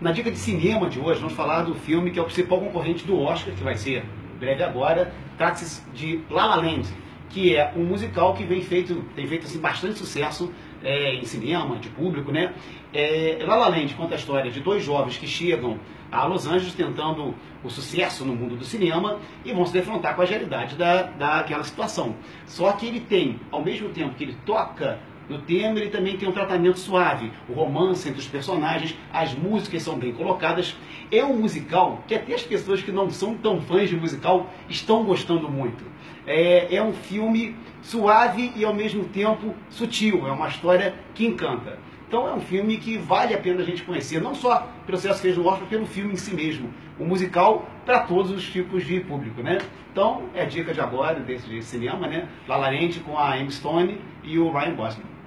Na dica de cinema de hoje, vamos falar do filme que é o principal concorrente do Oscar, que vai ser breve agora, trata-se de La La Land, que é um musical que vem feito, tem feito assim, bastante sucesso é, em cinema, de público, né? É, La La Land conta a história de dois jovens que chegam a Los Angeles tentando o sucesso no mundo do cinema e vão se defrontar com a realidade da, daquela situação. Só que ele tem, ao mesmo tempo que ele toca no tema, ele também tem um tratamento suave, o romance entre os personagens, as músicas são bem colocadas. É um musical que até as pessoas que não são tão fãs de musical estão gostando muito. É, é um filme suave e ao mesmo tempo sutil, é uma história que encanta. Então é um filme que vale a pena a gente conhecer, não só pelo sucesso que fez no Oscar, pelo filme em si mesmo. Um musical para todos os tipos de público, né? Então é a dica de agora, desse de cinema, né? La Land com a Emma Stone e o Ryan Gosling.